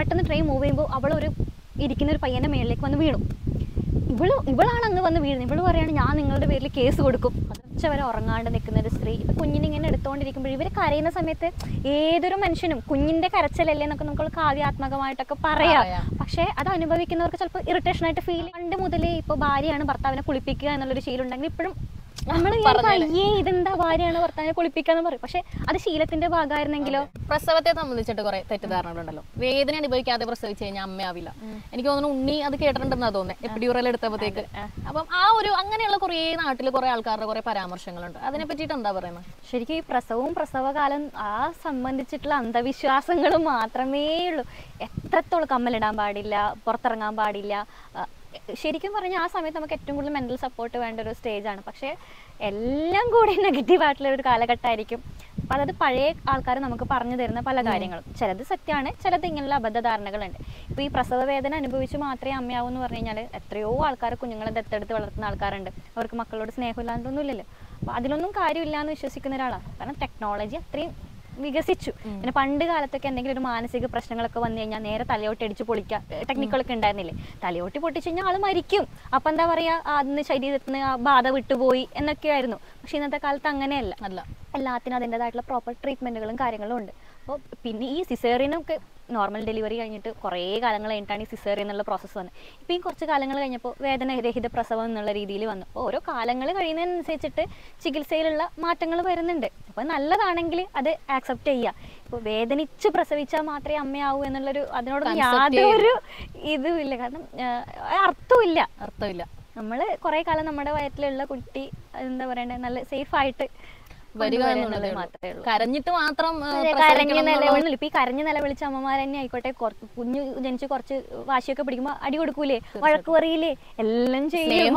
പെട്ടെന്ന് train move ചെയ്യുമ്പോൾ അവളൊരു ഇരിക്കുന്ന ഒരു പയ്യന്റെ മേളിലേക്ക് വന്ന് വീണു. ഇവൾ ഇവളാണ് അന്ന് വന്ന് വീഴുന്നത്. ഇവൾ പറയുകയാണ് ഞാൻ നിങ്ങളുടെ പേരിൽ കേസ് കൊടുക്കും. ഉച്ച വരെ ഉറങ്ങാണ്ട് നിൽക്കുന്ന ഒരു സ്ത്രീ. ഇപ്പൊ കുഞ്ഞിനെ ഇങ്ങനെ എടുത്തുകൊണ്ടിരിക്കുമ്പോൾ ഇവർ കരയുന്ന സമയത്ത് ഏതൊരു മനുഷ്യനും കുഞ്ഞിന്റെ കരച്ചിലല്ലേ എന്നൊക്കെ നമുക്ക് കാവ്യാത്മകമായിട്ടൊക്കെ പറയാം. പക്ഷെ അത് അനുഭവിക്കുന്നവർക്ക് ചിലപ്പോൾ ഇറിറ്റേഷൻ ആയിട്ട് ഫീൽ പണ്ട് മുതലേ ഇപ്പൊ ഭാര്യയാണ് ഭർത്താവിനെ കുളിപ്പിക്കുക എന്നുള്ളൊരു ശീലം ഉണ്ടെങ്കിൽ ഇപ്പോഴും നമ്മൾ. അയ്യേ ഇതെന്താ ഭാര്യയാണ് ഭർത്താവിനെ കുളിപ്പിക്കുക എന്ന് പറയും. പക്ഷെ അത് ശീലത്തിന്റെ ഭാഗമായിരുന്നെങ്കിലോ? പ്രസവത്തെ സംബന്ധിച്ചിട്ട് കുറെ തെറ്റിദ്ധാരണകളുണ്ടല്ലോ വേദന അനുഭവിക്കാതെ പ്രസവിച്ചു കഴിഞ്ഞാൽ അമ്മയാവില്ല. എനിക്ക് തോന്നുന്നു ഉണ്ണി അത് കേട്ടിട്ടുണ്ടെന്നാ തോന്നുന്നത് എപ്പിഡ്യൂറൽ എടുത്തപ്പോഴത്തേക്ക് അപ്പം ആ ഒരു അങ്ങനെയുള്ള കുറെ നാട്ടിൽ കുറെ ആൾക്കാരുടെ കുറെ പരാമർശങ്ങളുണ്ട്. അതിനെ പറ്റിയിട്ട് എന്താ പറയുന്നത് ശരിക്കും ഈ പ്രസവവും പ്രസവകാലം ആ സംബന്ധിച്ചിട്ടുള്ള അന്ധവിശ്വാസങ്ങൾ മാത്രമേ ഉള്ളൂ എത്രത്തോളം കമ്മലിടാൻ പാടില്ല പുറത്തിറങ്ങാൻ പാടില്ല ശരിക്കും പറഞ്ഞാൽ ആ സമയത്ത് നമുക്ക് ഏറ്റവും കൂടുതൽ മെന്റൽ സപ്പോർട്ട് വേണ്ട ഒരു സ്റ്റേജാണ് പക്ഷേ എല്ലാം കൂടി നെഗറ്റീവ് ആയിട്ടുള്ള ഒരു കാലഘട്ടമായിരിക്കും. അപ്പം അതായത് പഴയ ആൾക്കാർ നമുക്ക് പറഞ്ഞു തരുന്ന പല കാര്യങ്ങളും. ചിലത് സത്യമാണ് ചിലത് ഇങ്ങനെയുള്ള അബദ്ധധാരണകളുണ്ട്. ഇപ്പോൾ ഈ പ്രസവ വേദന അനുഭവിച്ച് മാത്രമേ അമ്മയാവൂ എന്ന് പറഞ്ഞു കഴിഞ്ഞാൽ എത്രയോ ആൾക്കാർ കുഞ്ഞുങ്ങളെ ദത്തെടുത്ത് വളർത്തുന്ന ആൾക്കാരുണ്ട്. അവർക്ക് മക്കളോട് സ്നേഹമില്ലാതൊന്നുമില്ലല്ലോ അപ്പോൾ അതിലൊന്നും കാര്യമില്ല എന്ന് വിശ്വസിക്കുന്ന ഒരാളാണ് കാരണം ടെക്നോളജി അത്രയും വികസിച്ചു. പിന്നെ പണ്ട് കാലത്തൊക്കെ എന്തെങ്കിലും ഒരു മാനസിക പ്രശ്നങ്ങളൊക്കെ വന്നു കഴിഞ്ഞാൽ നേരെ തലയോട്ടി അടിച്ച് പൊളിക്കുക ടെക്നിക്കുകളൊക്കെ ഉണ്ടായിരുന്നില്ലേ? തലയോട്ടി പൊട്ടിച്ചു കഴിഞ്ഞാൽ ആൾ മരിക്കും. അപ്പൊ എന്താ പറയാ? അന്ന് ശരീരത്തിന് ആ ബാധ വിട്ടുപോയി എന്നൊക്കെയായിരുന്നു പക്ഷെ ഇന്നത്തെ കാലത്ത് അങ്ങനെയല്ല. അല്ല. എല്ലാത്തിനും അതിന്റെതായിട്ടുള്ള പ്രോപ്പർ ട്രീറ്റ്മെന്റുകളും കാര്യങ്ങളും ഉണ്ട്. അപ്പോൾ പിന്നെ ഈ സിസേറിയനൊക്കെ നോർമൽ ഡെലിവറി കഴിഞ്ഞിട്ട് കുറേ കാലങ്ങൾ കഴിഞ്ഞിട്ടാണ് ഈ സിസേറിയൻ എന്നുള്ള പ്രോസസ്സ് വന്നത് ഇപ്പോൾ ഈ കുറച്ച് കാലങ്ങൾ കഴിഞ്ഞപ്പോൾ വേദനരഹിത പ്രസവം എന്നുള്ള രീതിയിൽ വന്നു. അപ്പോൾ ഓരോ കാലങ്ങൾ കഴിയുന്നതിനനുസരിച്ചിട്ട് ചികിത്സയിലുള്ള മാറ്റങ്ങൾ വരുന്നുണ്ട്. അപ്പോൾ നല്ലതാണെങ്കിൽ അത് ആക്സെപ്റ്റ് ചെയ്യുക. ഇപ്പോൾ വേദനിച്ച് പ്രസവിച്ചാൽ മാത്രമേ അമ്മയാവൂ എന്നുള്ളൊരു അതിനോടൊന്നും യാതൊരു ഇതും ഇല്ല കാരണം അർത്ഥമില്ല. അർത്ഥമില്ല. നമ്മൾ കുറേ കാലം നമ്മുടെ വയറ്റിലുള്ള കുട്ടി എന്താ പറയണ്ടേ നല്ല സേഫ് ആയിട്ട് വരിക എന്നുള്ളതേ കരഞ്ഞിട്ട് മാത്രം കരഞ്ഞ് ഈ കരഞ്ഞ് നിലവിളിച്ച അമ്മമാർ തന്നെ ആയിക്കോട്ടെ കുഞ്ഞു ജനിച്ച് കുറച്ച് വാശിയൊക്കെ പിടിക്കുമ്പോ അടി കൊടുക്കൂലേ? വഴക്ക് പറയില്ലേ എല്ലാം ചെയ്യും.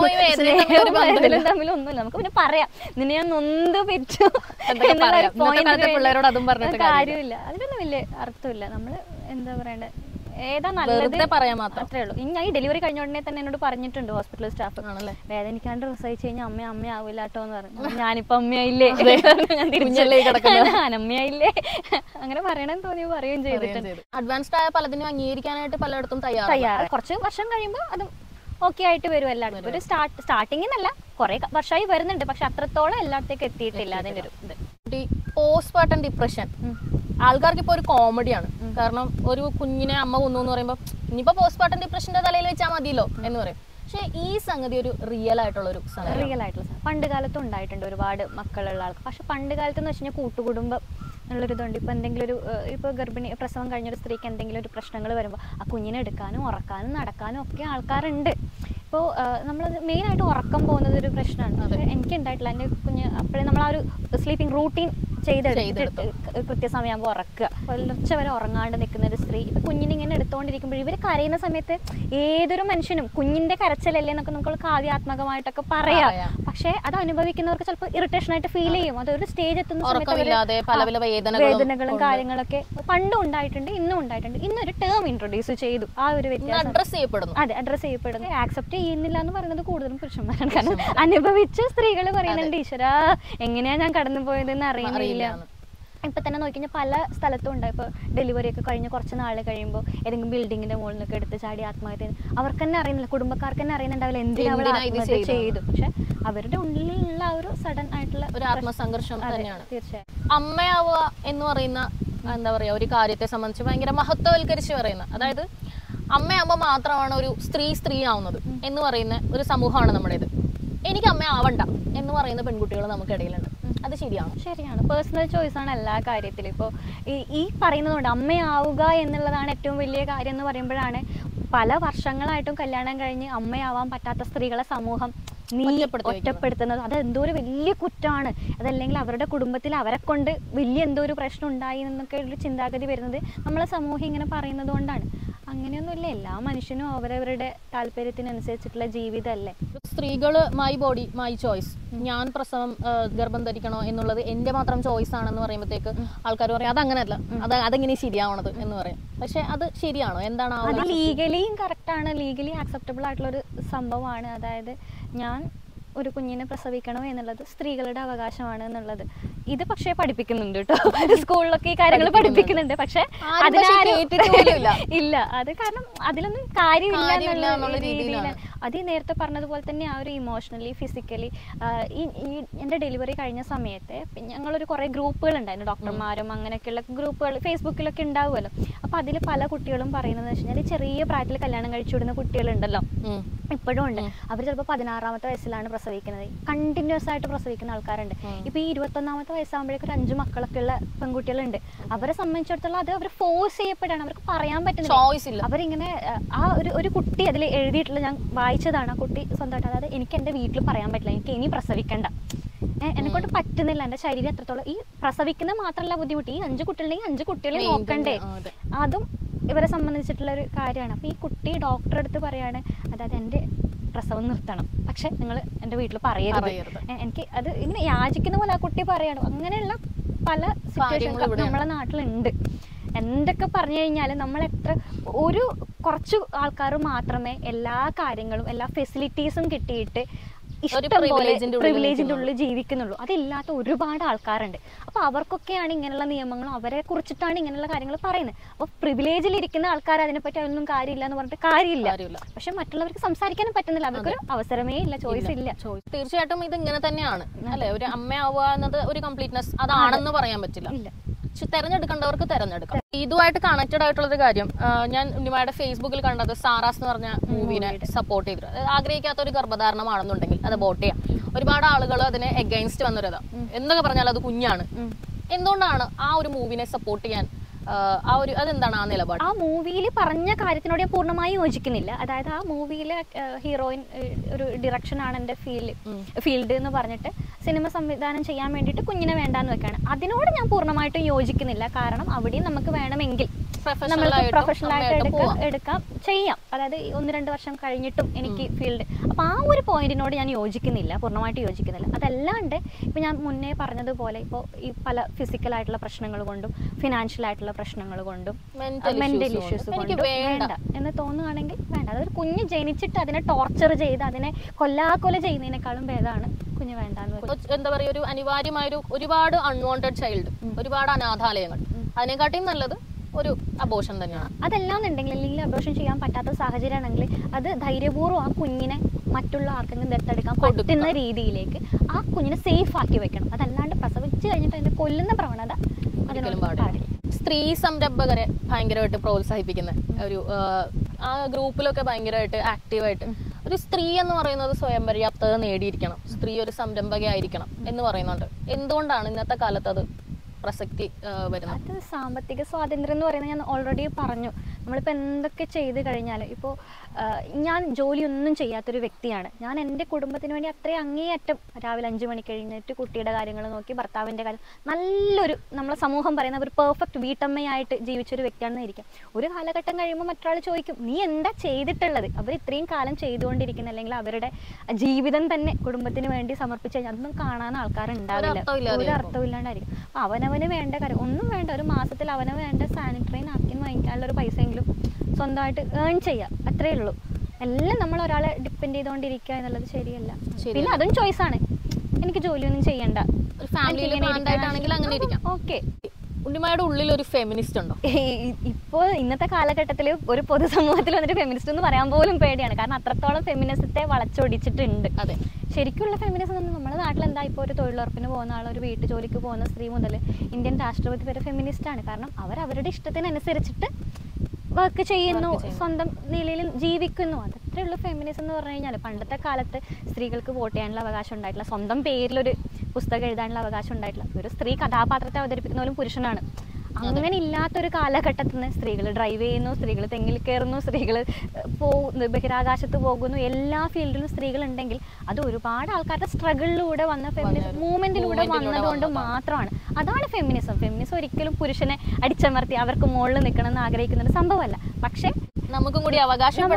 തമ്മിൽ ഒന്നുമില്ല നമുക്ക് പിന്നെ പറയാം. നിന്നെ ഞാൻ നൊന്ത് പറ്റു പിള്ളേരോട് അതും പറഞ്ഞ കാര്യമില്ല. അതിനൊന്നും വലിയ അർത്ഥമില്ല. നമ്മൾ എന്താ പറയണ്ടേ? ഏതാ നല്ലത്? പറയാൻ മാത്രം. അത്രേ ഉള്ളൂ. ഇനി ഞാൻ ഈ ഡെലിവറി കഴിഞ്ഞ ഉടനെ തന്നെ എന്നോട് പറഞ്ഞിട്ടുണ്ട് ഹോസ്പിറ്റൽ സ്റ്റാഫ് ആണല്ലേ? വേദനിക്കാണ്ട് പ്രസവിച്ച് കഴിഞ്ഞാൽ അമ്മ അമ്മയാവില്ല കേട്ടോ എന്ന് പറഞ്ഞു. ഞാനിപ്പോ അമ്മയായില്ലേ ഞാൻ അമ്മയായില്ലേ അങ്ങനെ പറയണമെന്ന് തോന്നി പറയുകയും ചെയ്തിട്ടുണ്ട്. അഡ്വാൻസ്ഡ് ആയ പലതിനും അംഗീകരിക്കാനായിട്ട് പലയിടത്തും തയ്യാറാണ് കുറച്ച് വർഷം കഴിയുമ്പോൾ അത് ഓക്കെ ആയിട്ട് വരും എല്ലായിടത്തും. ഒരു സ്റ്റാർട്ട് സ്റ്റാർട്ടിങ്ങിൽ എന്നല്ല കുറെ വർഷമായി വരുന്നുണ്ട്. പക്ഷെ അത്രത്തോളം എല്ലായിടത്തേക്ക് എത്തിയിട്ടില്ല അതിന്റെ ഒരു ഇത്. പോസ്റ്റ്മോർട്ടം ഡിപ്രഷൻ ആൾക്കാർക്ക് ഇപ്പൊ ഒരു കോമഡിയാണ് കാരണം ഒരു കുഞ്ഞിനെ അമ്മ കൊന്നു എന്ന് പറയുമ്പോൾ ഇനിയിപ്പോ പോസ്റ്റ്മോർട്ടം ഡിപ്രഷന്റെ തലയിൽ വെച്ചാൽ മതിയല്ലോ എന്ന് പറയും. പക്ഷേ ഈ സംഗതി ഒരു റിയൽ ആയിട്ടുള്ള ഒരു സംഗതി റിയൽ ആയിട്ടുള്ള പണ്ട് കാലത്തും ഉണ്ടായിട്ടുണ്ട് ഒരുപാട് മക്കളുള്ള ആൾക്ക്. പക്ഷെ പണ്ട് കാലത്ത് എന്ന് വെച്ച് കൂട്ടുകുടുംബം എന്നുള്ളൊരു ഇതുണ്ട് ഇപ്പൊ എന്തെങ്കിലും ഒരു ഇപ്പോൾ ഗർഭിണി പ്രസവം കഴിഞ്ഞൊരു സ്ത്രീക്ക് എന്തെങ്കിലും ഒരു പ്രശ്നങ്ങൾ വരുമ്പോൾ ആ കുഞ്ഞിനെ എടുക്കാനും ഉറക്കാനും നടക്കാനും ഒക്കെ ആൾക്കാരുണ്ട്. ഇപ്പോൾ നമ്മൾ മെയിൻ ആയിട്ട് ഉറക്കം പോകുന്നത് ഒരു പ്രശ്നമാണ്. എനിക്ക് ഉണ്ടായിട്ടില്ല. എന്റെ കുഞ്ഞ് അപ്പോഴേ നമ്മൾ ആ ഒരു സ്ലീപ്പിംഗ് റൂട്ടീൻ ചെയ്തെടുത്തിട്ട് കൃത്യസമയമാകുമ്പോൾ ഉറക്കുക. പുലർച്ച വരെ ഉറങ്ങാണ്ട് നിൽക്കുന്ന ഒരു സ്ത്രീ ഇപ്പം കുഞ്ഞിനെ ഇങ്ങനെ എടുത്തുകൊണ്ടിരിക്കുമ്പോൾ ഇവർ കരയുന്ന സമയത്ത് ഏതൊരു മനുഷ്യനും കുഞ്ഞിന്റെ കരച്ചിലല്ലേ എന്നൊക്കെ നമുക്ക് കാവ്യാത്മകമായിട്ടൊക്കെ പറയാം. പക്ഷേ അത് അനുഭവിക്കുന്നവർക്ക് ചിലപ്പോൾ ഇറിറ്റേഷൻ ആയിട്ട് ഫീൽ ചെയ്യും. അതൊരു സ്റ്റേജ് എത്തുന്ന സമയത്ത് വേദനകളും കാര്യങ്ങളൊക്കെ പണ്ടും ഉണ്ടായിട്ടുണ്ട് ഇന്നും ഉണ്ടായിട്ടുണ്ട്. ഇന്നൊരു ടേം ഇൻട്രൊഡ്യൂസ് ചെയ്തു. ആ ഒരു അഡ്രസ് ചെയ്യപ്പെടുന്നു. അതെ അഡ്രസ് ചെയ്യപ്പെടുന്നു. ആക്സെപ്റ്റ് ചെയ്യുന്നില്ല എന്ന് പറയുന്നത് കൂടുതലും പുരുഷന്മാരാണ്. കാരണം അനുഭവിച്ച സ്ത്രീകൾ പറയുന്നുണ്ട് ഈശ്വര എങ്ങനെയാ ഞാൻ കടന്നു പോയതെന്ന് അറിയുന്നില്ല. ഇപ്പൊ തന്നെ നോക്കിക്കഴിഞ്ഞാൽ പല സ്ഥലത്തും ഉണ്ട്. ഇപ്പോൾ ഡെലിവറി ഒക്കെ കഴിഞ്ഞ് കുറച്ച് നാൾ കഴിയുമ്പോൾ ഏതെങ്കിലും ബിൽഡിങ്ങിന്റെ മുകളിൽ നിന്നൊക്കെ എടുത്ത് ചാടി ആത്മഹത്യ അവർക്ക് തന്നെ അറിയുന്നില്ല. കുടുംബക്കാർക്ക് തന്നെ അറിയുന്നുണ്ടാവില്ല. എന്തിനാ ഇത് ആത്മഹത്യ? ചെയ്തു? പക്ഷെ അവരുടെ ഉള്ളിലുള്ള ആ ഒരു സഡൻ ആയിട്ടുള്ള ഒരു ആത്മസംഘർഷം തന്നെയാണ്. തീർച്ചയായും. അമ്മയാവുക എന്ന് പറയുന്ന എന്താ പറയുക ഒരു കാര്യത്തെ സംബന്ധിച്ച് ഭയങ്കര മഹത്വവൽക്കരിച്ച് പറയുന്ന അതായത് അമ്മയാകുമ്പോൾ മാത്രമാണ് ഒരു സ്ത്രീ സ്ത്രീ ആവുന്നത് എന്ന് പറയുന്ന ഒരു സമൂഹമാണ് നമ്മുടേത്. എനിക്ക് അമ്മ ആവണ്ട എന്ന് പറയുന്ന പെൺകുട്ടികൾ നമുക്കിടയിലുണ്ട്. അത് ശരിയാണ്? ശരിയാണ്. പേഴ്സണൽ ചോയ്സ് ആണ് എല്ലാ കാര്യത്തിലും. ഇപ്പോൾ ഈ ഈ പറയുന്നതുകൊണ്ട് അമ്മയാവുക എന്നുള്ളതാണ് ഏറ്റവും വലിയ കാര്യം എന്ന് പറയുമ്പോഴാണ് പല വർഷങ്ങളായിട്ടും കല്യാണം കഴിഞ്ഞ് അമ്മയാവാൻ പറ്റാത്ത സ്ത്രീകളെ സമൂഹം ഒറ്റപ്പെടുത്തുന്നത്. അത് എന്തോ ഒരു വലിയ കുറ്റമാണ് അതല്ലെങ്കിൽ അവരുടെ കുടുംബത്തിൽ അവരെ കൊണ്ട് വലിയ എന്തോ ഒരു പ്രശ്നം ഉണ്ടായി എന്നൊക്കെ ഒരു ചിന്താഗതി വരുന്നത് നമ്മളെ സമൂഹം ഇങ്ങനെ പറയുന്നത് കൊണ്ടാണ്. അങ്ങനെയൊന്നുമില്ല. എല്ലാ മനുഷ്യനും അവരവരുടെ താല്പര്യത്തിനനുസരിച്ചിട്ടുള്ള ജീവിതമല്ലേ? സ്ത്രീകൾ മൈ ബോഡി മൈ ചോയ്സ് ഞാൻ പ്രസവം ഗർഭം ധരിക്കണോ എന്നുള്ളത് എന്റെ മാത്രം ചോയ്സ് ആണെന്ന് പറയുമ്പോഴത്തേക്ക് ആൾക്കാർ പറയും അതങ്ങനല്ല. അത് അതെങ്ങനെ ശരിയാവണത്? എന്ന് പറയും. പക്ഷെ അത് ശരിയാണോ? എന്താണ് ലീഗലിയും അത് ആണ് ലീഗലിയും കറക്റ്റാണ് ലീഗലി ആക്സെപ്റ്റബിൾ ആയിട്ടുള്ള ഒരു സംഭവമാണ്. അതായത് ഞാൻ ഒരു കുഞ്ഞിനെ പ്രസവിക്കണോ എന്നുള്ളത് സ്ത്രീകളുടെ അവകാശമാണ് എന്നുള്ളത്. ഇത് പക്ഷേ പഠിപ്പിക്കുന്നുണ്ട് കേട്ടോ സ്കൂളിലൊക്കെ ഈ കാര്യങ്ങൾ പഠിപ്പിക്കുന്നുണ്ട്. പക്ഷെ ഇല്ല. അത് കാരണം അതിലൊന്നും കാര്യമില്ല എന്നുള്ള രീതിയിൽ. അത് ഈ നേരത്തെ പറഞ്ഞതുപോലെ തന്നെ ആ ഒരു ഇമോഷണലി ഫിസിക്കലി ഈ എന്റെ ഡെലിവറി കഴിഞ്ഞ സമയത്ത് ഞങ്ങളൊരു കുറേ ഗ്രൂപ്പുകൾ ഉണ്ടായിരുന്നു. ഡോക്ടർമാരും അങ്ങനെയൊക്കെയുള്ള ഗ്രൂപ്പുകൾ ഫേസ്ബുക്കിലൊക്കെ ഉണ്ടാവുമല്ലോ. അപ്പോൾ അതിൽ പല കുട്ടികളും പറയുന്നത് വെച്ച് കഴിഞ്ഞാൽ ചെറിയ പ്രായത്തിൽ കല്യാണം കഴിച്ചു വിടുന്ന കുട്ടികളുണ്ടല്ലോ. ഇപ്പോഴും ഉണ്ട്. അവർ ചിലപ്പോൾ പതിനാറാമത്തെ വയസ്സിലാണ് പ്രസവിക്കുന്നത്. കണ്ടിന്യൂസ് ആയിട്ട് പ്രസവിക്കുന്ന ആൾക്കാരുണ്ട്. ഇപ്പൊ ഈ ഇരുപത്തൊന്നാമത്തെ വയസ്സാകുമ്പോഴേക്കും ഒരു അഞ്ച് മക്കളൊക്കെ ഉള്ള പെൺകുട്ടികളുണ്ട്. അവരെ സംബന്ധിച്ചിടത്തോളം അത് അവർ ഫോഴ്സ് ചെയ്യപ്പെടാണ് അവർക്ക് പറയാൻ പറ്റുന്നില്ല. അവരിങ്ങനെ ആ ഒരു ഒരു കുട്ടി അതിൽ എഴുതിയിട്ടുള്ള ഞാൻ വായിച്ചതാണ്. ആ കുട്ടി സ്വന്തമായിട്ട് അതായത് എനിക്ക് എന്റെ വീട്ടിൽ പറയാൻ പറ്റില്ല. എനിക്ക് ഇനി പ്രസവിക്കണ്ട. എന്നെ കൊണ്ട് പറ്റുന്നില്ല. എന്റെ ശരീരം എത്രത്തോളം ഈ പ്രസവിക്കുന്ന മാത്രമല്ല ബുദ്ധിമുട്ട്. ഈ അഞ്ച് കുട്ടികളുണ്ടെങ്കിൽ അഞ്ച് കുട്ടികളെ നോക്കണ്ടേ. അതെ. ഇവരെ സംബന്ധിച്ചിട്ടുള്ള ഒരു കാര്യമാണ്. അപ്പോൾ ഈ കുട്ടി ഡോക്ടറെ അടുത്ത് പറയാണ് അതായത് എന്റെ പ്രസവം നിർത്തണം. പക്ഷെ നിങ്ങൾ എന്റെ വീട്ടിൽ പറയരുത്. എനിക്ക് അത് ഇങ്ങനെ യാചിക്കുന്ന പോലെ ആ കുട്ടി പറയണം. അങ്ങനെയുള്ള പല സിറ്റുവേഷൻസും സിറ്റുവേഷൻ നമ്മളെ നാട്ടിലുണ്ട്. എന്തൊക്കെ പറഞ്ഞു കഴിഞ്ഞാൽ നമ്മൾ എത്ര ഒരു കുറച്ച് ആൾക്കാർ മാത്രമേ എല്ലാ കാര്യങ്ങളും എല്ലാ ഫെസിലിറ്റീസും കിട്ടിയിട്ട് ഇഷ്ടം പോലെ പ്രിവിലേജിന്റെ ഉള്ളിൽ ജീവിക്കുന്നുള്ളൂ. അതില്ലാത്ത ഒരുപാട് ആൾക്കാരുണ്ട്. അപ്പൊ അവർക്കൊക്കെയാണ് ഇങ്ങനെയുള്ള നിയമങ്ങളും അവരെ കുറിച്ചിട്ടാണ് ഇങ്ങനെയുള്ള കാര്യങ്ങൾ പറയുന്നത്. അപ്പൊ പ്രിവിലേജിൽ ഇരിക്കുന്ന ആൾക്കാർ അതിനെപ്പറ്റി അതൊന്നും കാര്യമില്ല എന്ന് പറഞ്ഞിട്ട് കാര്യമില്ല. പക്ഷെ മറ്റുള്ളവർക്ക് സംസാരിക്കാനും പറ്റുന്നില്ല. അവർക്കൊരു അവസരമേ ഇല്ല ചോയ്സ് ഇല്ല. തീർച്ചയായിട്ടും ഇത് ഇങ്ങനെ തന്നെയാണ്. അല്ലെ? ഒരു അമ്മയാവുക എന്നത് ഒരു കംപ്ലീറ്റ്നെസ് അതാണെന്ന് പറയാൻ പറ്റില്ല. തെരഞ്ഞെടുക്കേണ്ടവർക്ക് തെരഞ്ഞെടുക്കാം. ഇതുമായിട്ട് കണക്റ്റഡ് ആയിട്ടുള്ള ഒരു കാര്യം ഞാൻ ഉണ്ണിമായുടെ ഫേസ്ബുക്കിൽ കണ്ടത് സാറാസ് എന്ന് പറഞ്ഞ മൂവിനെ സപ്പോർട്ട് ചെയ്തു അതായത് ആഗ്രഹിക്കാത്ത ഒരു ഗർഭധാരണമാണെന്നുണ്ടെങ്കിൽ അത് വോട്ട് ചെയ്യാം. ഒരുപാട് ആളുകൾ അതിനെ എഗൈൻസ്റ്റ് വന്നൊരിതാ. എന്തൊക്കെ പറഞ്ഞാൽ അത് കുഞ്ഞാണ്. എന്തുകൊണ്ടാണ് ആ ഒരു മൂവിനെ സപ്പോർട്ട് ചെയ്യാൻ ആ, ആ ഒരു അതെന്താണ് ആ നിലപാട്? ആ മൂവിയിൽ പറഞ്ഞ കാര്യത്തിനോട് ഞാൻ പൂർണമായി യോജിക്കുന്നില്ല. അതായത് ആ മൂവിയിലെ ഹീറോയിൻ ഒരു ഡിറക്ഷൻ ആണ് എന്റെ ഫീൽഡ് ഫീൽഡ് എന്ന് പറഞ്ഞിട്ട് സിനിമ സംവിധാനം ചെയ്യാൻ വേണ്ടിയിട്ട് കുഞ്ഞിനെ വേണ്ടാന്ന് വെക്കാണ്. അതിനോട് ഞാൻ പൂർണമായിട്ടും യോജിക്കുന്നില്ല. കാരണം അവിടെയും നമുക്ക് വേണമെങ്കിൽ നമുക്ക് പ്രൊഫഷണൽ ആയിട്ട് എടുക്കാം എടുക്കാം. ചെയ്യാം. അതായത് ഒന്ന് രണ്ട് വർഷം കഴിഞ്ഞിട്ടും എനിക്ക് ഫീൽഡ് അപ്പൊ ആ ഒരു പോയിന്റിനോട് ഞാൻ യോജിക്കുന്നില്ല. പൂർണമായിട്ട് യോജിക്കുന്നില്ല. അതല്ലാണ്ട് ഇപ്പൊ ഞാൻ മുന്നേ പറഞ്ഞതുപോലെ ഇപ്പോൾ ഈ പല ഫിസിക്കൽ ആയിട്ടുള്ള പ്രശ്നങ്ങൾ കൊണ്ടും ഫിനാൻഷ്യൽ ആയിട്ടുള്ള പ്രശ്നങ്ങൾ കൊണ്ടും മെന്റൽ ഇഷ്യൂസ് കൊണ്ട്. വേണ്ട. എന്ന് തോന്നുകയാണെങ്കിൽ വേണ്ട. അതൊരു കുഞ്ഞ് ജനിച്ചിട്ട് അതിനെ ടോർച്ചർ ചെയ്ത് അതിനെ കൊല്ലാക്കൊല ചെയ്യുന്നതിനേക്കാളും ഭേദമാണ് കുഞ്ഞ് വേണ്ട എന്താ പറയുക ഒരു അനിവാര്യമായ ഒരു ഒരുപാട് അൺവാണ്ടഡ് ചൈൽഡ് ഒരുപാട് അനാഥാലയങ്ങൾ. അതിനെക്കാട്ടിയും നല്ലത് ഒരു അബോഷൻ തന്നെയാണ്. അതല്ലാന്നുണ്ടെങ്കിൽ അല്ലെങ്കിൽ അബോഷൻ ചെയ്യാൻ പറ്റാത്ത സാഹചര്യമാണെങ്കിൽ അത് ധൈര്യപൂർവം ആ കുഞ്ഞിനെ മറ്റുള്ള ആർക്കെങ്കിലും ദത്തെടുക്കാൻ. പറ്റുന്ന രീതിയിലേക്ക് ആ കുഞ്ഞിനെ സേഫ് ആക്കി വെക്കണം. അതല്ലാണ്ട് പ്രസവിച്ച് കഴിഞ്ഞിട്ട് അതിന്റെ കൊല്ലുന്ന പ്രവണത സ്ത്രീ സംരംഭകരെ ഭയങ്കരമായിട്ട് പ്രോത്സാഹിപ്പിക്കുന്ന ഒരു ആ ഗ്രൂപ്പിലൊക്കെ ഭയങ്കരമായിട്ട് ആക്റ്റീവായിട്ട് ഒരു സ്ത്രീ എന്ന് പറയുന്നത് സ്വയം പര്യാപ്തത നേടിയിരിക്കണം. സ്ത്രീ ഒരു സംരംഭകയായിരിക്കണം എന്ന് പറയുന്നുണ്ട്. എന്തുകൊണ്ടാണ് ഇന്നത്തെ കാലത്ത് അത് പ്രസക്തി വരുന്നത്? സാമ്പത്തിക സ്വാതന്ത്ര്യം എന്ന് പറയുന്നത് ഞാൻ ഓൾറെഡി പറഞ്ഞു. നമ്മളിപ്പോൾ എന്തൊക്കെ ചെയ്ത് കഴിഞ്ഞാലും ഇപ്പോൾ ഞാൻ ജോലിയൊന്നും ചെയ്യാത്തൊരു വ്യക്തിയാണ്. ഞാൻ എന്റെ കുടുംബത്തിന് വേണ്ടി അത്രയും അങ്ങേയറ്റം രാവിലെ അഞ്ച് മണി കഴിഞ്ഞിട്ട് കുട്ടിയുടെ കാര്യങ്ങൾ നോക്കി ഭർത്താവിന്റെ കാര്യം നല്ലൊരു നമ്മളെ സമൂഹം പറയുന്ന ഒരു പെർഫെക്റ്റ് വീട്ടമ്മയായിട്ട് ജീവിച്ചൊരു വ്യക്തിയാണെന്ന് ഇരിക്കാം ഒരു കാലഘട്ടം കഴിയുമ്പോൾ മറ്റൊരാൾ ചോദിക്കും നീ എന്താ ചെയ്തിട്ടുള്ളത്? അവർ ഇത്രയും കാലം ചെയ്തുകൊണ്ടിരിക്കുന്ന അല്ലെങ്കിൽ അവരുടെ ജീവിതം തന്നെ കുടുംബത്തിന് വേണ്ടി സമർപ്പിച്ച് കഴിഞ്ഞാൽ അതൊന്നും കാണാൻ ആൾക്കാരുണ്ടാവില്ല. ഒരു അർത്ഥമില്ലാണ്ടായിരിക്കും. അപ്പം അവനവന് വേണ്ട കാര്യം ഒന്നും വേണ്ട ഒരു മാസത്തിൽ അവനവ് വേണ്ട സാനിറ്ററി നാപ്കിൻ വാങ്ങിക്കാനുള്ള ഒരു പൈസയെങ്കിലും സ്വന്തമായിട്ട് ഏൺ ചെയ്യാം. അത്രേ ഉള്ളൂ. എല്ലാം നമ്മൾ ഒരാളെ ഡിപ്പെൻഡ് ചെയ്തുകൊണ്ടിരിക്കുക എന്നുള്ളത് ശരിയല്ല. പിന്നെ അതും ചോയ്സാണ് എനിക്ക് ജോലിയൊന്നും ചെയ്യണ്ട. ഓക്കെ. ഉണ്ണിമയുടെ ഉള്ളിൽ ഒരു ഫെമിനിസ്റ്റ് ഉണ്ടോ ഇപ്പോൾ ഇന്നത്തെ കാലഘട്ടത്തിൽ ഒരു പൊതുസമൂഹത്തിൽ വന്നിട്ട് ഫെമിനിസ്റ്റ് എന്ന് പറയാൻ പോലും പേടിയാണ്. കാരണം അത്രത്തോളം ഫെമിനിസത്തെ വളച്ചൊടിച്ചിട്ടുണ്ട്. അതെ. ശരിക്കുള്ള ഫെമിനിസം എന്ന് നമ്മുടെ നാട്ടിൽ എന്താ ഇപ്പോൾ ഒരു തൊഴിലുറപ്പിന് പോകുന്ന ആൾ ഒരു വീട്ടു ജോലിക്ക് പോകുന്ന സ്ത്രീ മുതൽ ഇന്ത്യൻ രാഷ്ട്രപതി വരെ ഫെമിനിസ്റ്റ് ആണ്. കാരണം അവർ അവരുടെ ഇഷ്ടത്തിനനുസരിച്ചിട്ട് വർക്ക് ചെയ്യുന്നു സ്വന്തം നിലയിൽ ജീവിക്കുന്നു. അതത്രയുള്ള ഫെമിനിസം എന്ന് പറഞ്ഞു കഴിഞ്ഞാൽ പണ്ടത്തെ കാലത്ത് സ്ത്രീകൾക്ക് വോട്ട് ചെയ്യാനുള്ള അവകാശം ഉണ്ടായിട്ടില്ല. സ്വന്തം പേരിലൊരു പുസ്തകം എഴുതാനുള്ള അവകാശം ഉണ്ടായിട്ടില്ല. ഒരു സ്ത്രീ കഥാപാത്രത്തെ അവതരിപ്പിക്കുന്ന പോലും പുരുഷനാണ്. അങ്ങനെ ഇല്ലാത്തൊരു കാലഘട്ടത്തിൽ നിന്ന് സ്ത്രീകൾ ഡ്രൈവ് ചെയ്യുന്നു സ്ത്രീകൾ തെങ്ങിൽ കയറുന്നു സ്ത്രീകൾ പോകുന്നു ബഹിരാകാശത്ത് പോകുന്നു എല്ലാ ഫീൽഡിലും സ്ത്രീകൾ ഉണ്ടെങ്കിൽ അത് ഒരുപാട് ആൾക്കാരുടെ സ്ട്രഗിളിലൂടെ വന്ന ഫെമിനിസം മൂവ്മെന്റിലൂടെ വന്നതുകൊണ്ട് മാത്രമാണ്. അതാണ് ഫെമിനിസം ഫെമിനിസം ഒരിക്കലും പുരുഷനെ അടിച്ചമർത്തി അവർക്ക് മുകളിൽ നിൽക്കണം എന്ന് ആഗ്രഹിക്കുന്ന ഒരു സംഭവമല്ല. പക്ഷേ നമുക്കും കൂടി അവകാശം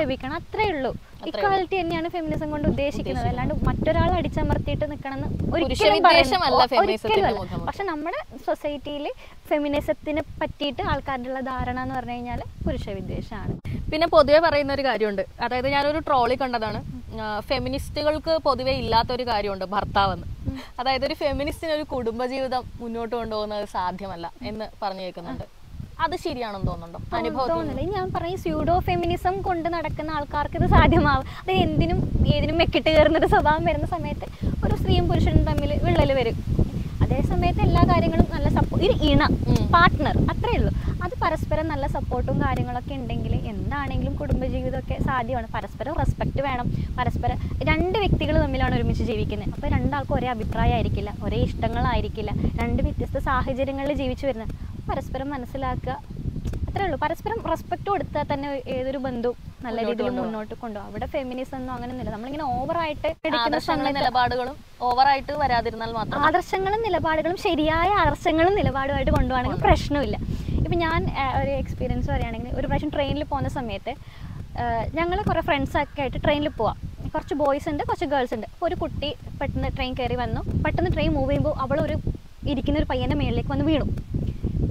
ലഭിക്കണം. അത്രേ ഉള്ളൂ ഇക്വാലിറ്റി തന്നെയാണ് ഫെമിനിസം കൊണ്ട് ഉദ്ദേശിക്കുന്നത്. അല്ലാണ്ട് മറ്റൊരാൾ അടിച്ചമർത്തിയിട്ട് നിൽക്കണമെന്ന് ഒരിക്കലും പക്ഷെ നമ്മുടെ സൊസൈറ്റിയിൽ ഫെമിനിസത്തിനെ പറ്റിയിട്ട് ആൾക്കാരുടെ ധാരണ എന്ന് പറഞ്ഞു കഴിഞ്ഞാൽ പുരുഷ വിദ്വേഷമാണ് പിന്നെ പൊതുവെ പറയുന്ന ഒരു കാര്യമുണ്ട്. അതായത് ഞാനൊരു ട്രോളി കണ്ടതാണ്. ഫെമിനിസ്റ്റുകൾക്ക് പൊതുവെ ഇല്ലാത്തൊരു കാര്യമുണ്ട് ഭർത്താവെന്ന്. അതായത് ഒരു ഫെമിനിസ്റ്റിന് ഒരു കുടുംബജീവിതം മുന്നോട്ട് കൊണ്ടുപോകുന്നത് സാധ്യമല്ല എന്ന് പറഞ്ഞു കേൾക്കുന്നുണ്ട് അത് ശരിയാണെന്ന് തോന്നുന്നുണ്ടോ? അനുഭവത്തിൽ ഞാൻ പറഞ്ഞ സ്യൂഡോ ഫെമിനിസം കൊണ്ട് നടക്കുന്ന ആൾക്കാർക്ക് ഇത് സാധ്യമാവും. അത് എന്തിനും ഏതിനും മെക്കിട്ട് കയറുന്ന ഒരു സ്വഭാവം വരുന്ന സമയത്ത് ഒരു സ്ത്രീയും പുരുഷനും തമ്മിൽ വിള്ളൽ വരും. അതേ സമയത്ത് എല്ലാ കാര്യങ്ങളും നല്ല സപ്പോർട്ട് ഒരു ഇണ. പാർട്ട്ണർ അത്രേ ഉള്ളൂ. അത് പരസ്പരം നല്ല സപ്പോർട്ടും കാര്യങ്ങളൊക്കെ ഉണ്ടെങ്കിൽ എന്താണെങ്കിലും കുടുംബജീവിതമൊക്കെ സാധ്യമാണ്. പരസ്പരം റെസ്പെക്റ്റ് വേണം. പരസ്പരം രണ്ട് വ്യക്തികൾ തമ്മിലാണ് ഒരുമിച്ച് ജീവിക്കുന്നത്. അപ്പോൾ രണ്ടാൾക്കും ഒരേ അഭിപ്രായമായിരിക്കില്ല ഒരേ ഇഷ്ടങ്ങളായിരിക്കില്ല. രണ്ട് വ്യത്യസ്ത സാഹചര്യങ്ങളിൽ ജീവിച്ചു വരുന്നത്. പരസ്പരം മനസ്സിലാക്കുക. അത്രേ ഉള്ളൂ. പരസ്പരം റെസ്പെക്റ്റ് കൊടുത്താൽ തന്നെ ഏതൊരു ബന്ധവും നല്ല രീതിയിൽ മുന്നോട്ട് കൊണ്ടുപോകും. അവിടെ ഫെമിനിസം ഒന്നും അങ്ങനെ ഒന്നുമില്ല നമ്മളിങ്ങനെ ഓവറായിട്ട് എടുക്കുന്ന നിലപാടുകളും ഓവറായിട്ട് വരാതിരുന്നാൽ മാത്രം. ആദർശങ്ങളും നിലപാടുകളും ശരിയായ ആദർശങ്ങളും നിലപാടുമായിട്ട് കൊണ്ടുപോകണമെങ്കിൽ പ്രശ്നമില്ല. ഇപ്പം ഞാൻ ഒരു എക്സ്പീരിയൻസ് പറയുകയാണെങ്കിൽ ഒരു പ്രാവശ്യം ട്രെയിനിൽ പോകുന്ന സമയത്ത് ഞങ്ങൾ കുറേ ഫ്രണ്ട്സൊക്കെ ആയിട്ട് ട്രെയിനിൽ പോവാം. കുറച്ച് ബോയ്സ് ഉണ്ട് കുറച്ച് ഗേൾസ് ഉണ്ട്. അപ്പോൾ ഒരു കുട്ടി പെട്ടെന്ന് ട്രെയിൻ കയറി വന്നു. പെട്ടെന്ന് ട്രെയിൻ മൂവ് ചെയ്യുമ്പോൾ അവൾ ഒരു ഇരിക്കുന്ന ഒരു പയ്യന്റെ മേളിലേക്ക് വന്ന് വീണു.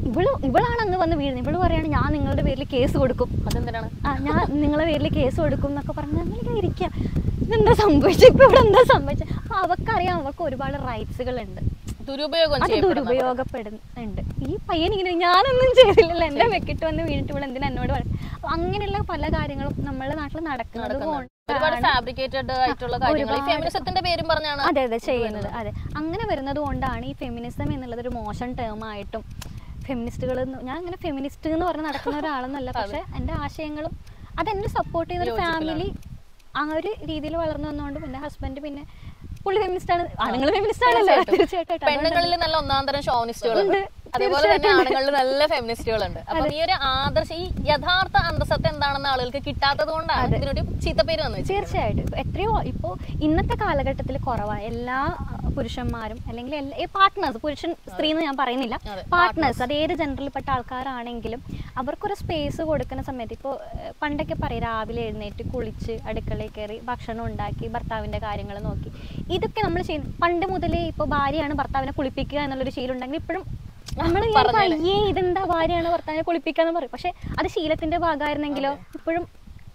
ഇവൾ ഇവളാണ് അങ്ങ് വന്ന് വീഴുന്നത്. ഇവൾ പറയാണ് ഞാൻ നിങ്ങളുടെ പേരിൽ കേസ് കൊടുക്കും. അതെന്തിനാണ്? ആ ഞാൻ നിങ്ങളുടെ പേരിൽ കേസ് കൊടുക്കും എന്നൊക്കെ പറഞ്ഞ് അങ്ങനെ ഇരിക്കുക ഇതെന്താ സംഭവിച്ചത് ഇപ്പൊ ഇവിടെ എന്താ സംഭവിച്ചത് അപ്പൊ അവക്കറിയാം അവർക്ക് ഒരുപാട് റൈറ്റ്സുകൾ ഉണ്ട് ദുരുപയോഗം അത് ദുരുപയോഗപ്പെടുന്നുണ്ട് ഈ പയ്യൻ ഇങ്ങനെ ഞാനൊന്നും ചെയ്തില്ലല്ലോ. എന്റെ വെക്കിട്ട് വന്ന് വീണിട്ട് ഇവിടെ എന്തിനാ എന്നോട് അപ്പൊ അങ്ങനെയുള്ള പല കാര്യങ്ങളും നമ്മുടെ നാട്ടിൽ നടക്കുന്നത് നടക്കുന്നുണ്ട്. ഒരുപാട് കൊണ്ടാണ് ഫാബ്രിക്കേറ്റഡ് ആയിട്ടുള്ള കാര്യങ്ങൾ. ഫെമിനിസത്തിന്റെ പേരും പറഞ്ഞാണ് അതെ അതെ ചെയ്യുന്നത്. അതെ. അങ്ങനെ വരുന്നത് കൊണ്ടാണ് ഈ ഫെമിനിസം എന്നുള്ളത് ഒരു മോശം ടേം ആയിട്ടും ഫെമിനിസ്റ്റുകൾ ഞാൻ അങ്ങനെ ഫെമിനിസ്റ്റ് എന്ന് പറഞ്ഞ് നടക്കുന്ന ഒരാളൊന്നുമല്ല പക്ഷെ എന്റെ ആശയങ്ങളും അതെന്നെ സപ്പോർട്ട് ചെയ്യുന്ന ഒരു ഫാമിലി ആ ഒരു രീതിയിൽ വളർന്നു വന്നുകൊണ്ട് പിന്നെ ഹസ്ബൻഡ് പിന്നെ പുള്ളി ഫെമിനിസ്റ്റ് ആണ്. ആണുങ്ങൾ ഫെമിനിസ്റ്റ് ആണല്ലോ. തീർച്ചയായിട്ടും. പെണ്ണുങ്ങളിൽ നല്ല ഒന്നാം തരം ഷോണിസ്റ്റുകളുണ്ട് അതേപോലെ തന്നെ ആണുങ്ങളിൽ നല്ല ഫെമിനിസ്റ്റുകളുണ്ട് അപ്പൊ ഈ ഒരു ആദർശ ഈ യഥാർത്ഥ അന്തസത്ത എന്താണെന്ന് ആളുകൾക്ക് കിട്ടാത്തത് കൊണ്ടാണ് ഇതിനൊരു ചീത്തപ്പേര് വന്നത്. തീർച്ചയായിട്ടും. ഇപ്പൊ എത്രയോ ഇപ്പോ ഇന്നത്തെ കാലഘട്ടത്തിൽ കുറവാണ് എല്ലാ പുരുഷന്മാരും അല്ലെങ്കിൽ പാർട്ട്നേഴ്സ് പുരുഷൻ സ്ത്രീ എന്ന് ഞാൻ പറയുന്നില്ല. പാർട്ട്നേഴ്സ് അത് ഏത് ജനറലിൽപ്പെട്ട ആൾക്കാരാണെങ്കിലും അവർക്കൊരു സ്പേസ് കൊടുക്കുന്ന സമയത്ത് ഇപ്പോൾ പണ്ടൊക്കെ പറയും രാവിലെ എഴുന്നേറ്റ് കുളിച്ച് അടുക്കളയിൽ കയറി ഭക്ഷണം ഉണ്ടാക്കി ഭർത്താവിന്റെ കാര്യങ്ങൾ നോക്കി. ഇതൊക്കെ നമ്മൾ ചെയ്യുന്നു പണ്ട് മുതലേ ഇപ്പോൾ ഭാര്യയാണ് ഭർത്താവിനെ കുളിപ്പിക്കുക എന്നുള്ളൊരു ശീലം ഉണ്ടെങ്കിൽ ഇപ്പോഴും നമ്മൾ. അയ്യേ ഇതെന്താ ഭാര്യയാണ് ഭർത്താവിനെ കുളിപ്പിക്കാന്ന് പറയും. പക്ഷെ അത് ശീലത്തിന്റെ ഭാഗമായിരുന്നെങ്കിലോ ഇപ്പോഴും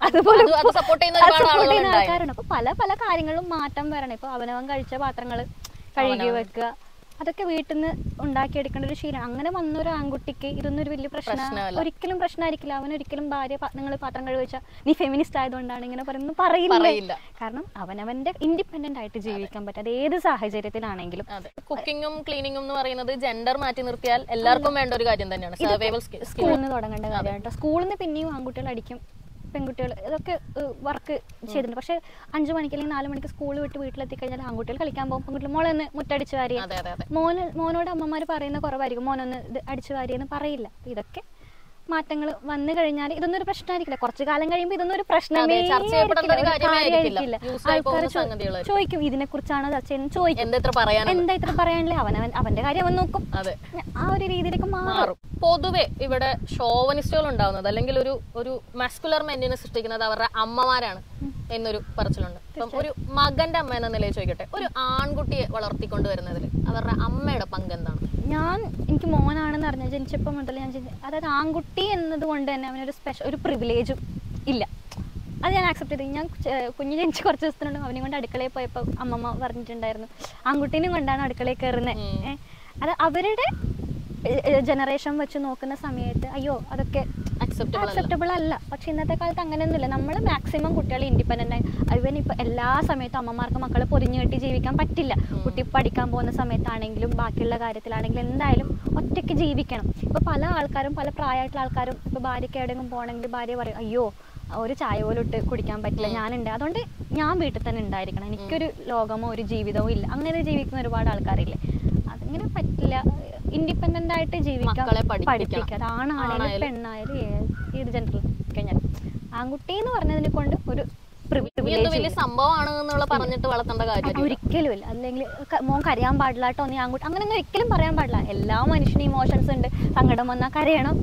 അതുപോലെ അത് അത് ചെയ്യുന്ന. ആൾക്കാരുണ്ട്. അപ്പൊ പല പല കാര്യങ്ങളും മാറ്റം വരണം. ഇപ്പൊ അവനവൻ കഴിച്ച പാത്രങ്ങൾ കഴുകി വെക്കുക. അതൊക്കെ വീട്ടിൽ നിന്ന് ഉണ്ടാക്കിയെടുക്കേണ്ട ഒരു ശീലം. അങ്ങനെ വന്ന ഒരു ആൺകുട്ടിക്ക് ഇതൊന്നും ഒരു വലിയ പ്രശ്നം. ഒരിക്കലും പ്രശ്നമായിരിക്കില്ല അവൻ ഒരിക്കലും ഭാര്യ നിങ്ങൾ പാത്രം കഴുകിച്ചാൽ നീ ഫെമിനിസ്റ്റ് ആയതുകൊണ്ടാണ് ഇങ്ങനെ പറയുന്നത് പറയില്ല. കാരണം അവനവന്റെ ഇൻഡിപെൻഡന്റ് ആയിട്ട് ജീവിക്കാൻ പറ്റും. അത് ഏത് സാഹചര്യത്തിലാണെങ്കിലും കുക്കിങ്ങും ക്ലീനിങ്ങും എന്ന് പറയുന്നത് ജെൻഡർ മാറ്റി നിർത്തിയാൽ എല്ലാവർക്കും വേണ്ട ഒരു കാര്യം തന്നെയാണ്. സ്കൂളിൽ നിന്ന് തുടങ്ങേണ്ട കാര്യമായിട്ടോ സ്കൂളിൽ നിന്ന് പിന്നെയും ആൺകുട്ടികൾ അടിക്കും. പെൺകുട്ടികൾ ഇതൊക്കെ വർക്ക് ചെയ്തിട്ടുണ്ട്. പക്ഷെ അഞ്ചു മണിക്ക് അല്ലെങ്കിൽ നാല് മണിക്ക് സ്കൂൾ വിട്ട് വീട്ടിലെത്തി കഴിഞ്ഞാൽ ആൺകുട്ടികൾ കളിക്കാൻ പോകും. പെൺകുട്ടികൾ മോളൊന്ന് മുറ്റടിച്ചു വാരിയ മോന് മോനോട് അമ്മമാർ പറയുന്ന കുറവായിരിക്കും. മോനൊന്ന് ഇത് അടിച്ചു വാരിയെന്ന് പറയില്ല. ഇതൊക്കെ മാറ്റങ്ങൾ വന്നു കഴിഞ്ഞാൽ ഇതൊന്നും ഒരു പ്രശ്നമായിരിക്കില്ല കുറച്ചു കാലം കഴിയുമ്പോൾ ഇതൊന്നും ഒരു പ്രശ്നമേ ആയിരിക്കില്ല, ആൾക്കാർ. ചോദിക്കും ഇതിനെ കുറിച്ചാണ് ചർച്ച ചെയ്യുന്നത് ചോദിക്കും എന്താ ഇത്ര പറയാനില്ലേ അവൻ അവന്റെ കാര്യം അവൻ നോക്കും. ആ ഒരു രീതിയിലേക്ക് മാറും. പൊതുവെ ഇവിടെ ഷോവനിസ്റ്റുകൾ ഉണ്ടാവുന്നത് അല്ലെങ്കിൽ ഒരു ഒരു മസ്കുലർ മെന്റിനെ സൃഷ്ടിക്കുന്നത് അവരുടെ അമ്മമാരാണ് എന്നൊരു പറച്ചിലുണ്ട്. അപ്പം ഒരു മകന്റെ അമ്മ എന്ന നിലയിൽ ചോദിക്കട്ടെ. ഒരു ആൺകുട്ടിയെ വളർത്തിക്കൊണ്ട് വരുന്നതിൽ അവരുടെ അമ്മയുടെ പങ്ക് എന്താണ് ഞാൻ എനിക്ക് മോനാണെന്ന് അറിഞ്ഞ ജനിച്ചപ്പോൾ മുതൽ ഞാൻ അതായത് ആൺകുട്ടി എന്നത് കൊണ്ട് തന്നെ അവനൊരു സ്പെഷ്യൽ ഒരു പ്രിവിലേജും ഇല്ല. അത് ഞാൻ ആക്സെപ്റ്റ് ചെയ്തു. ഞാൻ കുഞ്ഞ് ജനിച്ച് കുറച്ച് ദിവസത്തിനുണ്ട് അവനെ കൊണ്ട് അടുക്കളയിൽ പോയപ്പോൾ അമ്മമ്മ പറഞ്ഞിട്ടുണ്ടായിരുന്നു ആൺകുട്ടീനെയും കൊണ്ടാണ് അടുക്കളയിൽ കയറുന്നത് അത് അവരുടെ ജനറേഷൻ വെച്ച് നോക്കുന്ന സമയത്ത് അയ്യോ അതൊക്കെ അക്സെപ്റ്റബിൾ അല്ല. പക്ഷെ ഇന്നത്തെ കാലത്ത് അങ്ങനെയൊന്നുമില്ല. നമ്മൾ മാക്സിമം കുട്ടികൾ ഇൻഡിപെൻഡന്റ് ആയി ഇവൻ ഇപ്പൊ എല്ലാ സമയത്തും അമ്മമാർക്ക് മക്കളെ പൊതിഞ്ഞു കെട്ടി ജീവിക്കാൻ പറ്റില്ല. കുട്ടി പഠിക്കാൻ പോകുന്ന സമയത്താണെങ്കിലും ബാക്കിയുള്ള കാര്യത്തിലാണെങ്കിലും എന്തായാലും ഒറ്റയ്ക്ക് ജീവിക്കണം. ഇപ്പൊ പല ആൾക്കാരും പല പ്രായമായിട്ടുള്ള ആൾക്കാരും ഇപ്പൊ ഭാര്യയ്ക്ക് എവിടെയെങ്കിലും പോകണമെങ്കിൽ ഭാര്യ പറയും അയ്യോ ഒരു ചായ പോലും ഇട്ട് കുടിക്കാൻ പറ്റില്ല. ഞാനുണ്ട്. അതുകൊണ്ട് ഞാൻ വീട്ടിൽ തന്നെ ഉണ്ടായിരിക്കണം. എനിക്കൊരു ലോകമോ ഒരു ജീവിതമോ ഇല്ല. അങ്ങനെ ജീവിക്കുന്ന ഒരുപാട് ആൾക്കാരില്ലേ. അതിങ്ങനെ പറ്റില്ല. ഇൻഡിപെൻഡന്റ് ആയിട്ട് ജീവിക്കാൻ. പഠിപ്പിക്കുക. ആണായാലും. പെണ്ണായാലും ഏത് ഒരു ജനറൽ കഴിഞ്ഞാൽ. ആൺകുട്ടി എന്ന് പറഞ്ഞതിനെ കൊണ്ട് ഒരു വലിയ സംഭവമാണെന്നുള്ള പറഞ്ഞിട്ട് വളർത്തേണ്ട കാര്യം ഒരിക്കലും ഇല്ല. അല്ലെങ്കിൽ മോൻ കരയാൻ പാടില്ല കേട്ടോ നീ ആൺകുട്ടി അങ്ങനെ ഒന്നും ഒരിക്കലും പറയാൻ പാടില്ല. എല്ലാ മനുഷ്യനും ഇമോഷൻസ് ഉണ്ട്. സങ്കടം വന്നാൽ കരയണം.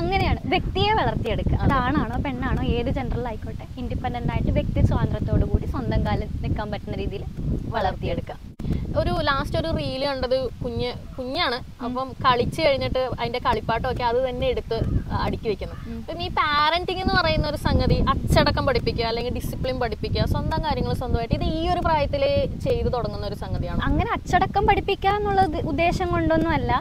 അങ്ങനെയാണ്. വ്യക്തിയെ വളർത്തിയെടുക്കുക. അത് ആണാണോ പെണ്ണാണോ ഏത് ജനറൽ ആയിക്കോട്ടെ ഇൻഡിപെൻഡന്റ് ആയിട്ട് വ്യക്തി സ്വാതന്ത്ര്യത്തോടു കൂടി സ്വന്തം കാലിൽ നിൽക്കാൻ പറ്റുന്ന രീതിയിൽ വളർത്തിയെടുക്കുക. ഒരു ലാസ്റ്റ് ഒരു റീൽ കണ്ടത് കുഞ്ഞ് കുഞ്ഞാണ്. അപ്പം കളിച്ചു കഴിഞ്ഞിട്ട് അതിന്റെ കളിപ്പാട്ടമൊക്കെ അത് തന്നെ എടുത്ത് അടുക്കി വെക്കുന്നു. അപ്പം ഈ പാരന്റിങ് എന്ന് പറയുന്ന ഒരു സംഗതി അച്ചടക്കം പഠിപ്പിക്കുക അല്ലെങ്കിൽ ഡിസിപ്ലിൻ പഠിപ്പിക്കുക സ്വന്തം കാര്യങ്ങൾ സ്വന്തമായിട്ട് ഇത് ഈ ഒരു പ്രായത്തിൽ ചെയ്തു തുടങ്ങുന്ന ഒരു സംഗതിയാണ്. അങ്ങനെ അച്ചടക്കം പഠിപ്പിക്കുക എന്നുള്ള ഉദ്ദേശം കൊണ്ടൊന്നും അല്ല.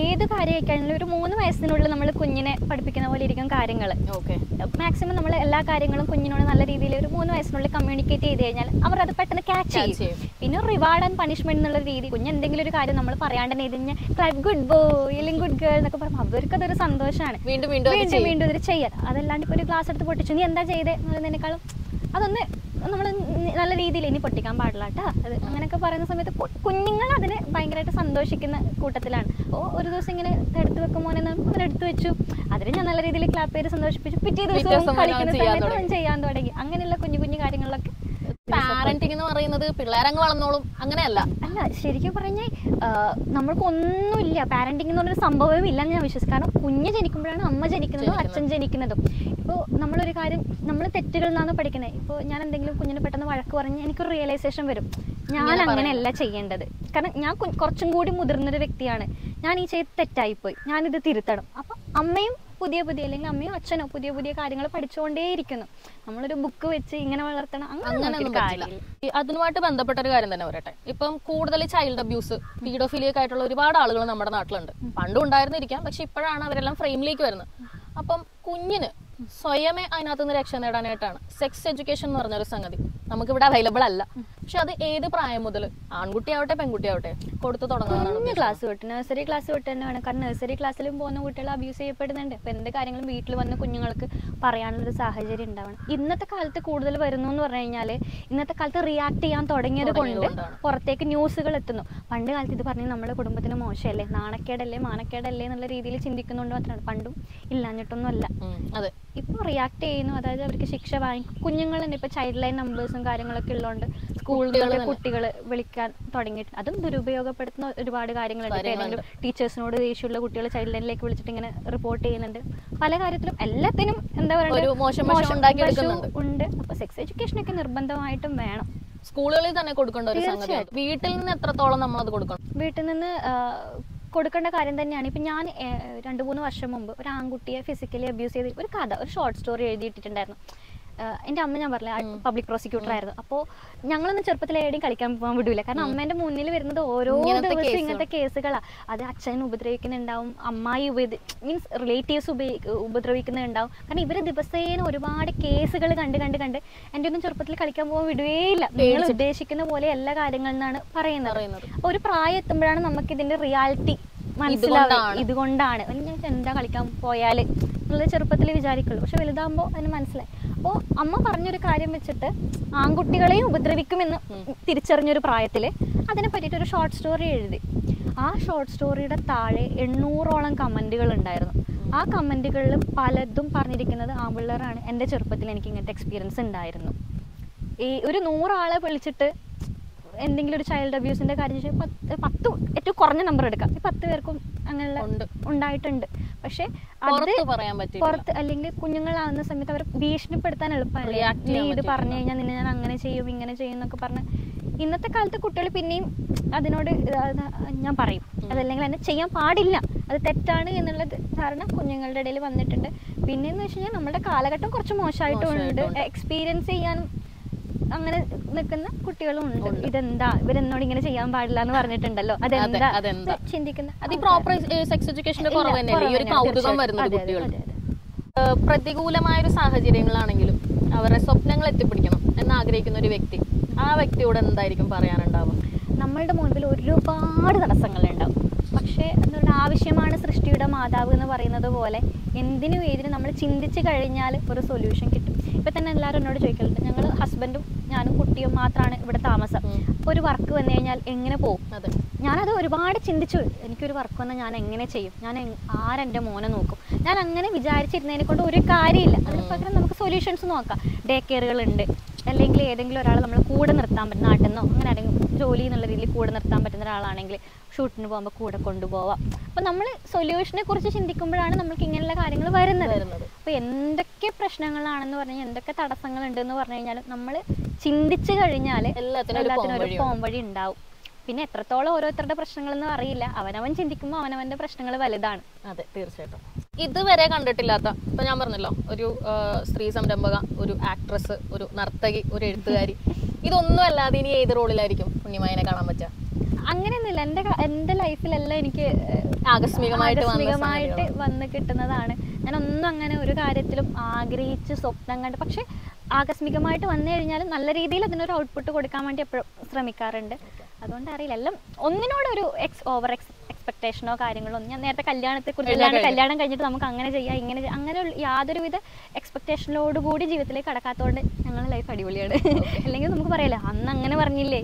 ഏത് കാര്യമായിക്കഴിഞ്ഞാലും ഒരു മൂന്ന് വയസ്സിനുള്ളിൽ നമ്മൾ കുഞ്ഞിനെ പഠിപ്പിക്കുന്ന പോലെ ഇരിക്കും കാര്യങ്ങൾ. ഓക്കെ. മാക്സിമം നമ്മൾ എല്ലാ കാര്യങ്ങളും കുഞ്ഞിനോട് നല്ല രീതിയിൽ ഒരു മൂന്ന് വയസ്സിനുള്ളിൽ കമ്മ്യൂണിക്കേറ്റ് ചെയ്ത് കഴിഞ്ഞാൽ അവർ അത് പെട്ടെന്ന് ക്യാച്ച് ചെയ്യും. പിന്നെ റിവാർഡ് ആൻഡ് പണിഷ്മെന്റ് എന്നുള്ള രീതി കുഞ്ഞ് എന്തെങ്കിലും ഒരു കാര്യം നമ്മൾ പറയാണ്ട് തന്നെ ഇതിന് ക്ലബ് ഗുഡ് ബോയ് അല്ലെങ്കിൽ ഗുഡ് ഗേൾ എന്നൊക്കെ പറയുമ്പോൾ അവർക്ക് അതൊരു സന്തോഷമാണ്. വീണ്ടും വീണ്ടും വീണ്ടും വീണ്ടും ഇത് ചെയ്യാൻ അതല്ലാണ്ട് ഇപ്പോൾ ഒരു ഗ്ലാസ് എടുത്ത് പൊട്ടിച്ചു. നീ എന്താ ചെയ്തേ എന്നുള്ളതിനേക്കാളും അതൊന്ന് നമ്മൾ നല്ല രീതിയിൽ ഇനി പൊട്ടിക്കാൻ പാടില്ല കേട്ടോ. അത് അങ്ങനെയൊക്കെ പറയുന്ന സമയത്ത് കുഞ്ഞുങ്ങൾ അതിനെ ഭയങ്കരമായിട്ട് സന്തോഷിക്കുന്ന കൂട്ടത്തിലാണ്. ഓ ഒരു ദിവസം ഇങ്ങനെ എടുത്ത് വെക്കുമോ അങ്ങനെ എടുത്ത് വെച്ചു. അതിന് ഞാൻ നല്ല രീതിയിൽ ക്ലാപ്പ് ചെയ്ത് സന്തോഷിപ്പിച്ചു. പിറ്റേ ദിവസം കളിക്കുന്ന ചെയ്യാൻ സമയത്ത് അവൻ തുടങ്ങി. ചെയ്യാൻ തുടങ്ങി. അങ്ങനെയുള്ള കുഞ്ഞു കുഞ്ഞു കാര്യങ്ങളിലൊക്കെ പാരന്റിങ് എന്ന് പറയുന്നത് പിള്ളേരങ്ങ് വളർന്നോളും. അങ്ങനെയല്ല. അല്ല ശരിക്കും പറഞ്ഞാൽ നമ്മൾക്ക് ഒന്നുമില്ല പാരന്റിങ് എന്ന് പറഞ്ഞൊരു സംഭവം ഇല്ലെന്ന് ഞാൻ വിശ്വസിക്കും കാരണം കുഞ്ഞ് ജനിക്കുമ്പോഴാണ് അമ്മ ജനിക്കുന്നതും അച്ഛൻ ജനിക്കുന്നതും. ഇപ്പോൾ നമ്മളൊരു കാര്യം നമ്മൾ തെറ്റുകളിൽ നിന്നാണ് പഠിക്കുന്നത് ഇപ്പോൾ ഞാൻ എന്തെങ്കിലും കുഞ്ഞിന് പെട്ടെന്ന് വഴക്ക് പറഞ്ഞ് എനിക്കൊരു റിയലൈസേഷൻ വരും. ഞാൻ അങ്ങനെയല്ല ചെയ്യേണ്ടത്. കാരണം ഞാൻ കുറച്ചും കൂടി മുതിർന്നൊരു വ്യക്തിയാണ്. ഞാൻ ഈ ചെയ്ത് തെറ്റായിപ്പോയി. ഞാനിത് തിരുത്തണം. അപ്പം അമ്മയും പുതിയ പുതിയ അല്ലെങ്കിൽ അമ്മയോ അച്ഛനോ പുതിയ പുതിയ കാര്യങ്ങൾ പഠിച്ചുകൊണ്ടേയിരിക്കുന്നു നമ്മളൊരു ബുക്ക് വെച്ച് ഇങ്ങനെ വളർത്തണം. അങ്ങനെ അതുമായിട്ട് ബന്ധപ്പെട്ട ഒരു കാര്യം തന്നെ പറയട്ടെ. ഇപ്പം കൂടുതൽ ചൈൽഡ് അബ്യൂസ് പീഡോഫിലിയൊക്കെ ആയിട്ടുള്ള ഒരുപാട് ആളുകൾ നമ്മുടെ നാട്ടിലുണ്ട്. പണ്ടും ഉണ്ടായിരുന്നിരിക്കാം പക്ഷെ ഇപ്പോഴാണ് അവരെല്ലാം ഫ്രെയിമിലേക്ക് വരുന്നത്. അപ്പം കുഞ്ഞിന് സ്വയമേ അതിനകത്ത് നിന്ന് രക്ഷ നേടാനായിട്ടാണ് സെക്സ് എഡ്യൂക്കേഷൻ എന്ന് പറഞ്ഞൊരു സംഗതി. നമുക്കിവിടെ അവൈലബിൾ അല്ല. പക്ഷെ അത് ഏത് പ്രായം മുതൽ? ആൺകുട്ടിയാവട്ടെ പെൺകുട്ടിയാവട്ടെ കൊടുത്തു തുടങ്ങുന്നതാണ് ക്ലാസ് തൊട്ട് നഴ്സറി ക്ലാസ് തൊട്ട് തന്നെ വേണം. കാരണം നഴ്സറി ക്ലാസ്സിലും പോകുന്ന കുട്ടികൾ അബ്യൂസ് ചെയ്യപ്പെടുന്നുണ്ട്. ഇപ്പൊ എന്ത് കാര്യങ്ങളും വീട്ടിൽ വന്ന് കുഞ്ഞുങ്ങൾക്ക് പറയാനുള്ളൊരു സാഹചര്യം ഉണ്ടാവണം. ഇന്നത്തെ കാലത്ത് കൂടുതൽ വരുന്നു എന്ന് പറഞ്ഞു കഴിഞ്ഞാൽ ഇന്നത്തെ കാലത്ത് റിയാക്ട് ചെയ്യാൻ തുടങ്ങിയത് കൊണ്ട് പുറത്തേക്ക് ന്യൂസുകൾ എത്തുന്നു. പണ്ട് കാലത്ത് ഇത് പറഞ്ഞ് നമ്മുടെ കുടുംബത്തിന് മോശമല്ലേ? നാണക്കേടല്ലേ? മാനക്കേടല്ലേ എന്നുള്ള രീതിയിൽ ചിന്തിക്കുന്നുണ്ട് മാത്രമാണ്. പണ്ടും ഇല്ലാഞ്ഞിട്ടൊന്നും അല്ല അതെ. ഇപ്പോൾ റിയാക്ട് ചെയ്യുന്നു. അതായത് അവർക്ക് ശിക്ഷ വാങ്ങി കുഞ്ഞുങ്ങൾ തന്നെ ഇപ്പോൾ ചൈൽഡ് ലൈൻ നമ്പേഴ്സും കാര്യങ്ങളൊക്കെ ഉള്ളതുകൊണ്ട് സ്കൂളുകളിലെ കുട്ടികളെ കുട്ടികൾ വിളിക്കാൻ തുടങ്ങിയിട്ട് അതും ദുരുപയോഗപ്പെടുത്തുന്ന ഒരുപാട് കാര്യങ്ങളുണ്ട്. ഏതെങ്കിലും ടീച്ചേഴ്സിനോട് ദേഷ്യമുള്ള കുട്ടികൾ ചൈൽഡ് ലൈനിലേക്ക് വിളിച്ചിട്ട് ഇങ്ങനെ റിപ്പോർട്ട് ചെയ്യുന്നുണ്ട്. പല കാര്യത്തിലും എല്ലാത്തിനും എന്താ പറയുക. ഉണ്ട്. അപ്പൊ സെക്സ് എഡ്യൂക്കേഷൻ ഒക്കെ നിർബന്ധമായിട്ടും വേണം. സ്കൂളുകളിൽ തന്നെ കൊടുക്കേണ്ട ഒരു സംഗതി വീട്ടിൽ നിന്ന് എത്രത്തോളം നമ്മൾ അത് കൊടുക്കണം? വീട്ടിൽ നിന്ന് കൊടുക്കേണ്ട കാര്യം തന്നെയാണ്. ഇപ്പം ഞാൻ രണ്ട് മൂന്ന് വർഷം മുമ്പ് ഒരു ആൺകുട്ടിയെ ഫിസിക്കലി അബ്യൂസ് ചെയ്ത് ഒരു കഥ ഒരു ഷോർട്ട് സ്റ്റോറി എഴുതിയിട്ടിട്ടുണ്ടായിരുന്നു. ആ, എന്റെ അമ്മ ഞാൻ പറഞ്ഞില്ല പബ്ലിക് പ്രോസിക്യൂട്ടർ ആയിരുന്നു. അപ്പോൾ ഞങ്ങളൊന്നും ചെറുപ്പത്തിൽ എവിടെയും കളിക്കാൻ പോകാൻ വിടൂല. കാരണം അമ്മേന്റെ മുന്നിൽ വരുന്നത് ഓരോ ദിവസവും. ഇങ്ങനത്തെ കേസുകളാണ് അത് അച്ഛൻ ഉപദ്രവിക്കുന്നുണ്ടാവും അമ്മായി ഉപദ്ര മീൻസ് റിലേറ്റീവ്സ് ഉപദ്രവിക്കുന്നുണ്ടാവും. കാരണം ഇവർ ദിവസേന ഒരുപാട് കേസുകൾ കണ്ട് കണ്ട് കണ്ട് എന്റെ ഒന്നും ചെറുപ്പത്തിൽ കളിക്കാൻ പോകാൻ വിടുകയില്ല നിങ്ങൾ ഉദ്ദേശിക്കുന്ന പോലെ എല്ലാ കാര്യങ്ങളിൽ നിന്നാണ് പറയുന്നത്. അപ്പൊ ഒരു പ്രായം എത്തുമ്പോഴാണ് നമുക്ക് ഇതിന്റെ റിയാലിറ്റി മനസ്സിലാവുക. ഇതുകൊണ്ടാണ്. ഞാൻ എന്താ കളിക്കാൻ പോയാൽ? എന്നുള്ളത് ചെറുപ്പത്തിൽ വിചാരിക്കുള്ളൂ. പക്ഷെ വലുതാകുമ്പോൾ അതിന് മനസ്സിലായി. അപ്പോൾ അമ്മ പറഞ്ഞൊരു കാര്യം വെച്ചിട്ട് ആൺകുട്ടികളെയും ഉപദ്രവിക്കുമെന്ന് തിരിച്ചറിഞ്ഞൊരു പ്രായത്തിൽ അതിനെ പറ്റിയിട്ട് ഒരു ഷോർട്ട് സ്റ്റോറി എഴുതി. ആ ഷോർട്ട് സ്റ്റോറിയുടെ താഴെ എണ്ണൂറോളം കമന്റുകൾ ഉണ്ടായിരുന്നു. ആ കമന്റുകളിൽ പലതും പറഞ്ഞിരിക്കുന്നത് ആമ്പിള്ളേരാണ്. എന്റെ ചെറുപ്പത്തിൽ എനിക്ക് ഇങ്ങനത്തെ എക്സ്പീരിയൻസ് ഉണ്ടായിരുന്നു. ഈ ഒരു നൂറാളെ വിളിച്ചിട്ട് എന്തെങ്കിലും ഒരു ചൈൽഡ് അബ്യൂസിന്റെ കാര്യം പത്ത് പത്ത് ഏറ്റവും കുറഞ്ഞ നമ്പർ എടുക്കാം. ഈ പത്ത് പേർക്കും അങ്ങനെയുള്ള ഉണ്ടായിട്ടുണ്ട്. പക്ഷെ അത് പുറത്ത് അല്ലെങ്കിൽ കുഞ്ഞുങ്ങളാവുന്ന സമയത്ത് അവരെ ഭീഷണിപ്പെടുത്താൻ എളുപ്പമല്ലേ? നീ ഇത് പറഞ്ഞു കഴിഞ്ഞാൽ നിന്നെ ഞാൻ അങ്ങനെ ചെയ്യും ഇങ്ങനെ ചെയ്യും എന്നൊക്കെ പറഞ്ഞ് ഇന്നത്തെ കാലത്ത് കുട്ടികൾ പിന്നെയും അതിനോട് ഞാൻ പറയും. അതല്ലെങ്കിൽ എന്നെ ചെയ്യാൻ പാടില്ല. അത് തെറ്റാണ് എന്നുള്ള ധാരണ കുഞ്ഞുങ്ങളുടെ ഇടയിൽ വന്നിട്ടുണ്ട്. പിന്നെയെന്ന് വെച്ച് കഴിഞ്ഞാൽ നമ്മുടെ കാലഘട്ടം കുറച്ച് മോശമായിട്ടുണ്ട്. എക്സ്പീരിയൻസ് ചെയ്യാനും അങ്ങനെ നിൽക്കുന്ന കുട്ടികളും ഉണ്ട്. ഇതെന്താ? ഇവരെന്നോട് ഇങ്ങനെ ചെയ്യാൻ പാടില്ല എന്ന് പറഞ്ഞിട്ടുണ്ടല്ലോ അതെന്താ? ചിന്തിക്കുന്ന അത് പ്രോപ്പർ സെക്സ് എഡ്യൂക്കേഷന്റെ കുറവ് തന്നെയല്ലേ? ഈ ഒരു കൗതുകം വരുന്നത്. പ്രതികൂലമായ ഒരു സാഹചര്യങ്ങളാണെങ്കിലും അവരുടെ സ്വപ്നങ്ങൾ എത്തിപ്പിടിക്കണം എന്ന് ആഗ്രഹിക്കുന്ന ഒരു വ്യക്തി. ആ വ്യക്തിയോട് എന്തായിരിക്കും പറയാനുണ്ടാവും നമ്മളുടെ മുൻപിൽ ഒരുപാട് തടസ്സങ്ങളുണ്ടാവും. പക്ഷേ എന്താ പറയുക ആവശ്യമാണ് സൃഷ്ടിയുടെ മാതാവ് എന്ന് പറയുന്നത് പോലെ എന്തിനും ഏതിനും നമ്മൾ ചിന്തിച്ചു കഴിഞ്ഞാൽ ഒരു സൊല്യൂഷൻ കിട്ടും. ഇപ്പം തന്നെ എല്ലാവരും എന്നോട് ചോദിക്കലുണ്ട്. ഞങ്ങൾ ഹസ്ബൻഡും ഞാനും കുട്ടിയും മാത്രമാണ് ഇവിടെ താമസം. അപ്പോൾ ഒരു വർക്ക് വന്നു കഴിഞ്ഞാൽ എങ്ങനെ പോകും അത്. ഞാനത് ഒരുപാട് ചിന്തിച്ചു. എനിക്കൊരു വർക്ക് വന്നാൽ ഞാൻ എങ്ങനെ ചെയ്യും? ഞാൻ ആരെന്റെ ആരെന്റെ മോനെ നോക്കും? ഞാൻ അങ്ങനെ വിചാരിച്ചിരുന്നതിനെ കൊണ്ട് ഒരു കാര്യമില്ല. അതിന് പകരം നമുക്ക് സൊല്യൂഷൻസ് നോക്കാം. ഡേ കെയറുകളുണ്ട് അല്ലെങ്കിൽ ഏതെങ്കിലും ഒരാൾ നമ്മൾ കൂടെ നിർത്താൻ പറ്റുന്ന നാട്ടിൽ നിന്നോ അങ്ങനെ ആരെങ്കിലും ജോലി എന്നുള്ള രീതിയിൽ കൂടെ നിർത്താൻ പറ്റുന്ന ഒരാളാണെങ്കിൽ ഷൂട്ടിന് പോകുമ്പോൾ കൂടെ കൊണ്ടുപോവാം. അപ്പം നമ്മൾ സൊല്യൂഷനെ കുറിച്ച് ചിന്തിക്കുമ്പോഴാണ് നമുക്ക് ഇങ്ങനെയുള്ള കാര്യങ്ങൾ വരുന്നത്. അപ്പോൾ എന്തൊക്കെ പ്രശ്നങ്ങളാണെന്ന് പറഞ്ഞാൽ എന്തൊക്കെ തടസ്സങ്ങൾ ഉണ്ടെന്ന് പറഞ്ഞു കഴിഞ്ഞാൽ നമ്മൾ ചിന്തിച്ചു കഴിഞ്ഞാൽ എല്ലാത്തിനും ഒരു പോംവഴി ഉണ്ടാവും. പിന്നെ എത്രത്തോളം ഓരോരുത്തരുടെ പ്രശ്നങ്ങളെന്ന് അറിയില്ല. അവനവൻ ചിന്തിക്കുമ്പോൾ അവനവന്റെ പ്രശ്നങ്ങൾ വലുതാണ്. അതെ തീർച്ചയായിട്ടും. ഇതുവരെ കണ്ടിട്ടില്ലാത്ത ഇപ്പൊ ഞാൻ പറഞ്ഞല്ലോ ഒരു സ്ത്രീ സംരംഭക ഒരു ആക്ട്രസ് ഒരു നർത്തകി ഒരു എഴുത്തുകാരി. ഇതൊന്നും അല്ലാതെ ഇനി ഏത് റോളിലായിരിക്കും ഉണ്ണിമായനെ കാണാൻ പറ്റുക? അങ്ങനെയൊന്നുമില്ല. എന്റെ എന്റെ എന്റെ ലൈഫിലെല്ലാം എനിക്ക് ആകസ്മികമായിട്ട് ആകസ്മികമായിട്ട് വന്ന് കിട്ടുന്നതാണ്. ഞാൻ ഒന്നും അങ്ങനെ ഒരു കാര്യത്തിലും ആഗ്രഹിച്ച് സ്വപ്നം കണ്ട് പക്ഷെ ആകസ്മികമായിട്ട് വന്നു കഴിഞ്ഞാൽ നല്ല രീതിയിൽ അതിനൊരു ഔട്ട്പുട്ട് കൊടുക്കാൻ വേണ്ടി എപ്പോഴും ശ്രമിക്കാറുണ്ട്. അതുകൊണ്ട് അറിയില്ല എല്ലാം ഒന്നിനോടൊരു എക്സ് ഓവർ എക്സ് എക്സ്പെക്ടേഷനോ കാര്യങ്ങളോ ഒന്നും ഞാൻ നേരത്തെ കല്യാണത്തെ കുറിച്ച് എല്ലാം കഴിഞ്ഞു. കല്യാണം കഴിഞ്ഞിട്ട് നമുക്ക് അങ്ങനെ ചെയ്യാം ഇങ്ങനെ അങ്ങനെ യാതൊരുവിധ എക്സ്പെക്ടേഷനോട് കൂടി ജീവിതത്തിലേക്ക് കടക്കാത്തതുകൊണ്ട് ഞങ്ങളുടെ ലൈഫ് അടിപൊളിയാണ്. അല്ലെങ്കിൽ നമുക്ക് പറയല്ലേ അന്ന് അങ്ങനെ പറഞ്ഞില്ലേ?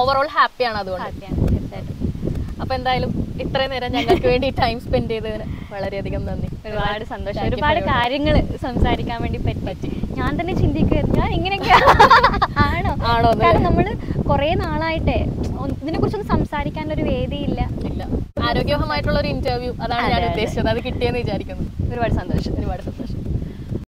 ഓവറോൾ ഹാപ്പിയാണ് അതുകൊണ്ട്. ഹാപ്പിയാണ് തീർച്ചയായിട്ടും. അപ്പൊ എന്തായാലും ഇത്രയും നേരം ഞങ്ങൾക്ക് വേണ്ടി ടൈം സ്പെൻഡ് ചെയ്തതിന് വളരെയധികം നന്ദി. ഒരുപാട് സന്തോഷം. ഒരുപാട് കാര്യങ്ങൾ സംസാരിക്കാൻ വേണ്ടി പറ്റി. ഞാൻ തന്നെ ചിന്തിക്കുക ഞാൻ ഇങ്ങനെയൊക്കെ ആണോ? ആണോ? കാരണം നമ്മൾ കുറേ നാളായിട്ടേ ഇതിനെ കുറിച്ചൊന്നും സംസാരിക്കാൻ ഒരു വേദിയില്ല. ഇല്ല. ആരോഗ്യമായിട്ടുള്ള ഒരു ഇന്റർവ്യൂ അതാണ് ഞാൻ. ഉദ്ദേശിച്ചത്. അത് കിട്ടിയെന്ന് വിചാരിക്കുന്നു. ഒരുപാട് സന്തോഷം. ഒരുപാട് സന്തോഷം.